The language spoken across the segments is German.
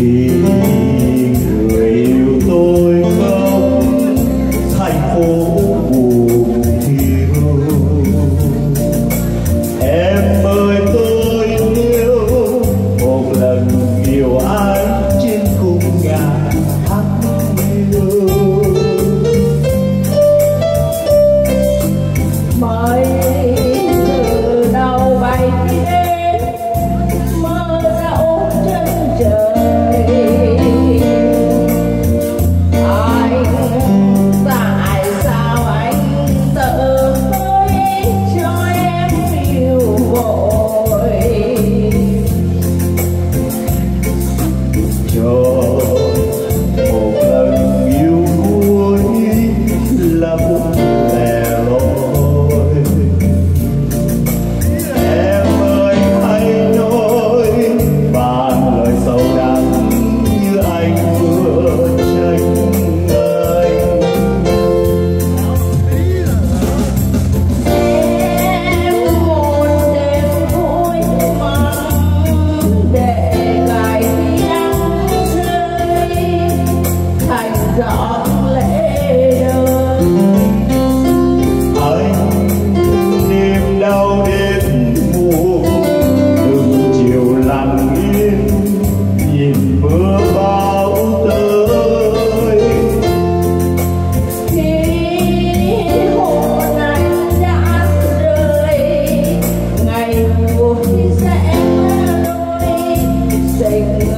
feel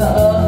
아.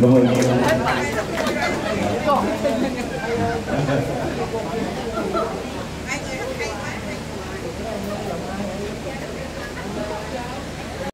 Cảm ơn